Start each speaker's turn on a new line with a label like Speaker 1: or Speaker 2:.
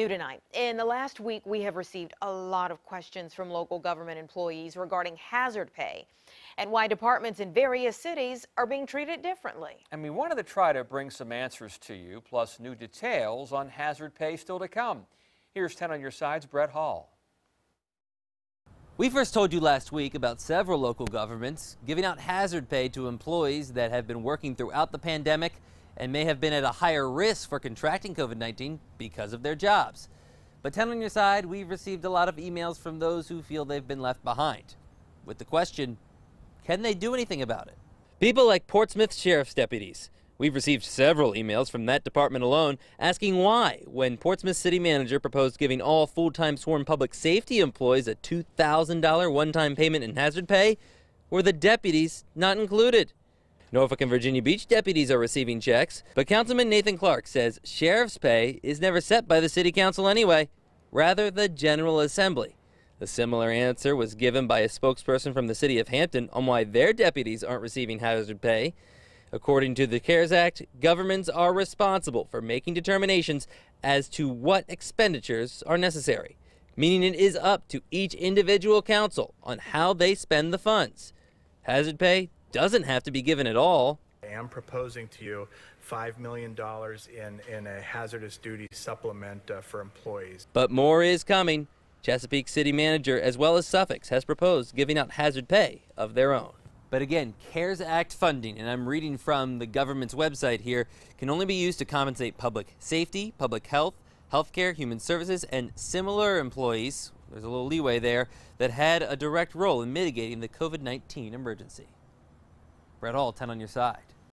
Speaker 1: New tonight. In the last week, we have received a lot of questions from local government employees regarding hazard pay and why departments in various cities are being treated differently.
Speaker 2: And we wanted to try to bring some answers to you, plus new details on hazard pay still to come. Here's 10 on your sides, Brett Hall.
Speaker 3: We first told you last week about several local governments giving out hazard pay to employees that have been working throughout the pandemic and may have been at a higher risk for contracting COVID 19 because of their jobs. But 10 on your side, we've received a lot of emails from those who feel they've been left behind. With the question, can they do anything about it? People like Portsmouth Sheriff's deputies. We've received several emails from that department alone asking why, when Portsmouth City Manager proposed giving all full time sworn public safety employees a $2,000 one time payment in hazard pay, were the deputies not included. Norfolk and Virginia Beach deputies are receiving checks, but Councilman Nathan Clark says sheriff's pay is never set by the City Council anyway, rather the General Assembly. A similar answer was given by a spokesperson from the city of Hampton on why their deputies aren't receiving hazard pay. According to the CARES Act, governments are responsible for making determinations as to what expenditures are necessary, meaning it is up to each individual council on how they spend the funds. Hazard pay doesn't have to be given at all.
Speaker 4: I am proposing to you $5 million in, in a hazardous duty supplement uh, for employees.
Speaker 3: But more is coming. Chesapeake City Manager, as well as Suffolk, has proposed giving out hazard pay of their own. But again, CARES Act funding, and I'm reading from the government's website here, can only be used to compensate public safety, public health, healthcare, human services, and similar employees, there's a little leeway there, that had a direct role in mitigating the COVID 19 emergency. Brett Hall, 10 on your side.